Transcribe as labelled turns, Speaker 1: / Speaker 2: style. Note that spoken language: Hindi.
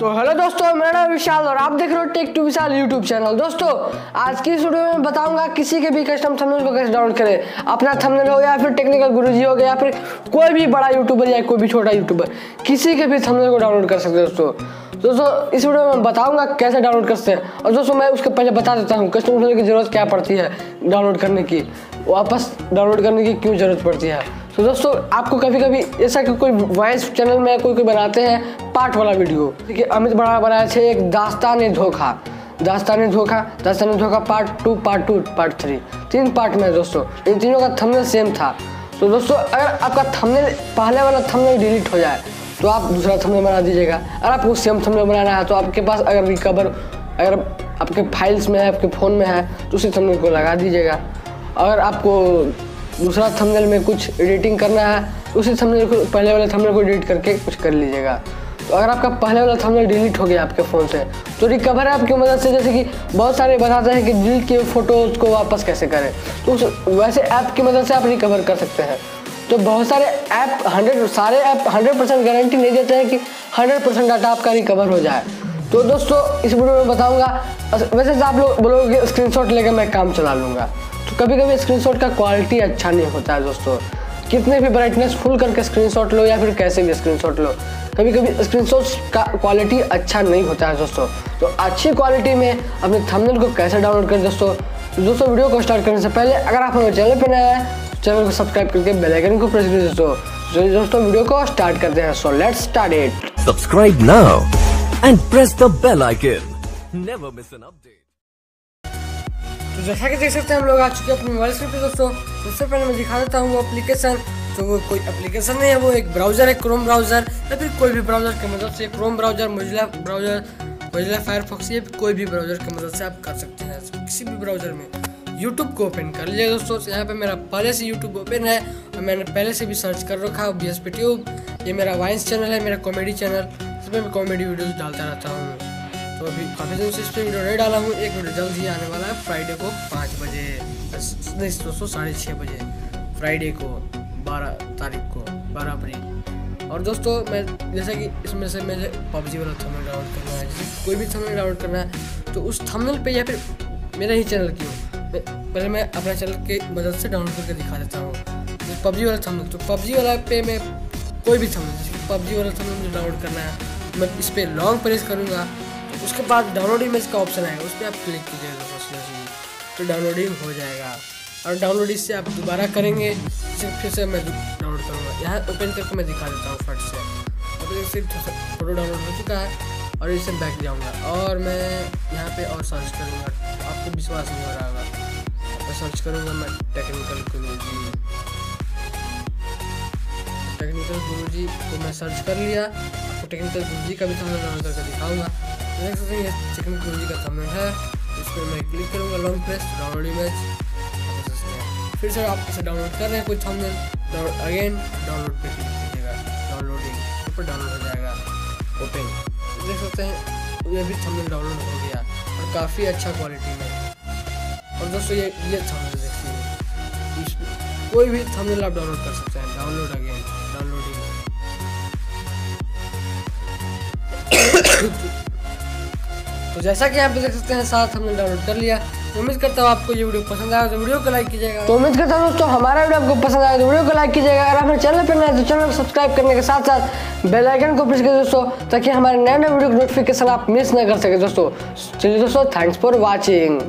Speaker 1: तो हेलो दोस्तों, मेरा नाम विशाल और आप देख रहे हो tech two Vishal YouTube channel दोस्तों, आज की इस वीडियो में बताऊँगा किसी के भी कस्टम थंबनेल को कैसे डाउनलोड करें। अपना थंबनेल हो या फिर टेक्निकल गुरुजी हो गया या फिर कोई भी बड़ा यूट्यूबर या कोई भी छोटा यूट्यूबर किसी के भी थंबनेल को डाउनलोड कर सकते हैं दोस्तों। दोस्तों, इस वीडियो में बताऊँगा कैसे डाउनलोड करते हैं। और दोस्तों, मैं उसके पहले बता देता हूँ कस्टम थंबनेल की ज़रूरत क्या पड़ती है डाउनलोड करने की। वापस डाउनलोड करने की क्यों ज़रूरत पड़ती है? तो दोस्तों, आपको कभी कभी ऐसा कि कोई वॉइस चैनल में कोई कोई बनाते हैं पार्ट वाला वीडियो देखिए, अमित बड़ा बनाया थे एक दास्तान धोखा। दास्तान धोखा दास्तान धोखा part two part two part three तीन पार्ट में दोस्तों। इन तीनों का थंबनेल सेम था। तो दोस्तों, अगर आपका थंबनेल पहले वाला थंबनेल डिलीट हो जाए तो आप दूसरा थंबनेल बना दीजिएगा। अगर आपको सेम थंबनेल बनाना है तो आपके पास अगर रिकवर अगर आपके फाइल्स में है, आपके फ़ोन में है तो उसी थंबनेल को लगा दीजिएगा। अगर आपको दूसरा थंबनेल में कुछ एडिटिंग करना है उसी थंबनेल को, पहले वाले थंबनेल को एडिट करके कुछ कर लीजिएगा। तो अगर आपका पहले वाला थंबनेल डिलीट हो गया आपके फ़ोन से तो रिकवर आपकी मदद से, जैसे कि बहुत सारे बताते हैं कि डिलीट किए फ़ोटोज़ को वापस कैसे करें। तो उस, वैसे ऐप की मदद से आप रिकवर कर सकते हैं। तो बहुत सारे ऐप हंड्रेड सारे ऐप हंड्रेड परसेंट गारंटी नहीं देते हैं कि हंड्रेड परसेंट डाटा आपका रिकवर हो जाए। तो दोस्तों, इस वीडियो में बताऊँगा। वैसे तो आप लोग बोलोगे स्क्रीन शॉट लेकर मैं काम चला लूँगा। तो कभी कभी स्क्रीनशॉट का क्वालिटी अच्छा नहीं होता है दोस्तों। कितने भी ब्राइटनेस फुल करके स्क्रीनशॉट लो या फिर कैसे भी स्क्रीनशॉट लो कभी कभी स्क्रीनशॉट का क्वालिटी अच्छा नहीं होता है दोस्तों। तो अच्छी क्वालिटी में अपने थंबनेल को कैसे डाउनलोड करें दोस्तों? तो दोस्तों, वीडियो को स्टार्ट करने से पहले अगर आप हमारे चैनल पर नए हैं चैनल को सब्सक्राइब करके बेल आइकन को प्रेस करिए दोस्तों तो दोस्तों वीडियो को स्टार्ट करते हैं। So let's start it
Speaker 2: Subscribe now and press the bell icon. Never miss an update.
Speaker 1: तो जैसा कि देख सकते हैं हम लोग आ चुके हैं अपने मोबाइल स्क्रीन पे दोस्तों। सबसे पहले मैं दिखा देता हूँ वो एप्लीकेशन तो वो कोई एप्लीकेशन नहीं है वो एक ब्राउज़र है क्रोम ब्राउज़र या फिर कोई भी ब्राउज़र की मदद से Chrome browser Mozilla browser Mozilla Firefox या कोई भी ब्राउज़र की मदद से आप कर सकते हैं किसी भी ब्राउज़र में। यूट्यूब को ओपन कर लीजिए दोस्तों। यहाँ पे मेरा पहले से यूट्यूब ओपन है और मैंने पहले से भी सर्च कर रखा है बी एस पी ट्यूब ये मेरा वाइंस चैनल है, मेरा कॉमेडी चैनल इसमें मैं कॉमेडी वीडियोज़ डालता रहता हूँ। तो अभी काफ़ी दिन से इस पर वीडियो नहीं डाला हूँ। एक वीडियो जल्द ही आने वाला है फ्राइडे को पाँच बजे। नहीं दोस्तों, साढ़े छः बजे। फ्राइडे को, बारह तारीख को, बारह अप्रैल। और दोस्तों, मैं जैसा कि इसमें से मुझे पबजी वाला थंबनेल डाउनलोड करना है, जैसे कोई भी थंबनेल डाउनलोड करना है तो उस थंबनेल पे या फिर मेरा ही चैनल की हो। पहले मैं अपना चैनल के मदद से डाउनलोड करके दिखा देता हूँ। तो पबजी वाला थंबनेल तो पबजी वाला पे मैं कोई भी थंबनेल जैसे पबजी वाला थंबनेल मुझे डाउनलोड करना है, मैं इस पर लॉन्ग प्रेस करूँगा तो उसके बाद डाउनलोड इमेज का ऑप्शन आएगा, उस पर आप क्लिक कीजिएगा तो डाउनलोडिंग हो जाएगा। और डाउनलोड इससे आप दोबारा करेंगे फिर से मैं डाउनलोड करूँगा। यहाँ ओपन करके मैं दिखा देता हूँ फट से। तो सिर्फ़ फ़ोटो डाउनलोड हो चुका है और इससे बैक जाऊँगा। और मैं यहाँ पे और सर्च करूँगा, आपको विश्वास नहीं हो रहा होगा। मैं सर्च करूँगा मैं टेक्निकल गुरु जी टेक्निकल गुरु जी को मैं सर्च कर लिया आपको टेक्निकल गुरु जी का भी थंबनेल डाउनलोड करके दिखाऊँगा। देख सकते हैं ये टेक्निकल गुरु जी का थंबनेल है इस पर मैं क्लिक करूँगा लॉन्ग प्रेस डाउनलोड इमेज फिर सर आप इसे डाउनलोड कर रहे हैं कुछ कोई थंबनेल अगेन डाउनलोड पे क्लिक कीजिएगा। डाउनलोडिंग ऊपर डाउनलोड हो जाएगा। ओपन देख सकते हैं ये भी थंबनेल डाउनलोड हो गया और काफ़ी अच्छा क्वालिटी में। और दोस्तों ये ये थंबनेल देखिए। कोई भी थंबनेल आप डाउनलोड कर सकते हैं। डाउनलोड अगेन डाउनलोडिंग तो जैसा कि आप देख सकते हैं साथ हमने डाउनलोड कर लिया। उम्मीद करता हूँ आपको ये वीडियो पसंद आया तो वीडियो को लाइक कीजिएगा। तो उम्मीद करता हूँ दोस्तों, हमारा वीडियो आपको पसंद आया तो वीडियो को लाइक कीजिएगा। अगर आपने चैनल पर नए तो चैनल को सब्सक्राइब करने के साथ साथ बेल आइकन को प्रेस करिए दोस्तों, ताकि हमारे नए नए वीडियो की नोटिफिकेशन आप मिस ना कर सके दोस्तों। चलिए दोस्तों थैंक्स फॉर वॉचिंग